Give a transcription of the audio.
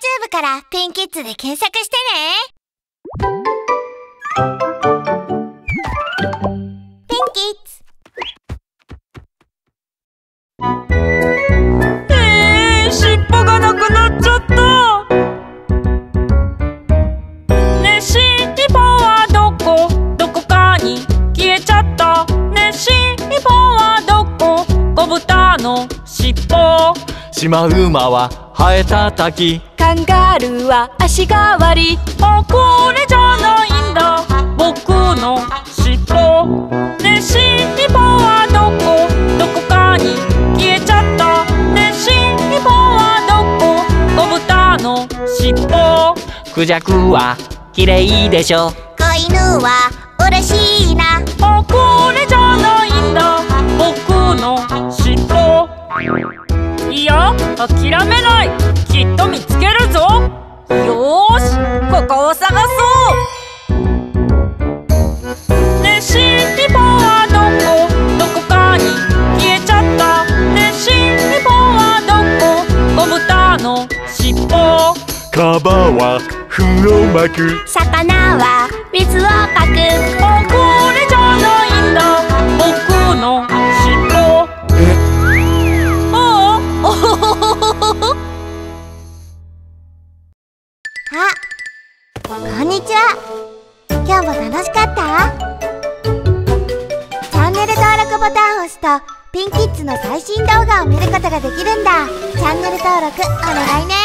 YouTube からピンキッズで検索してね。ピンキッズ。えー、尻尾がなくなっちゃった。ねしりぼはどこ？どこかに消えちゃった。ねしりぼはどこ？子豚の尻尾。シマウマは生えた滝。カンガルーは足が悪いあこれじゃないんだ。僕の尻尾。ねしりぼはどこ。どこかに消えちゃった。ねしりぼはどこ。子豚の尻尾。クジャクは綺麗でしょ。子犬は嬉しいな。あこれじゃないんだ。僕の尻尾諦めない。きっと見つけるぞ。よーし。ここを探そう。ねしりぼはどこどこかに。消えちゃった。ねしりぼはどこ子豚の尻尾カバは糞をまく。魚は水をかくあこんにちは。今日も楽しかった？チャンネル登録ボタンを押すとピンキッズの最新動画を見ることができるんだ。チャンネル登録お願いね。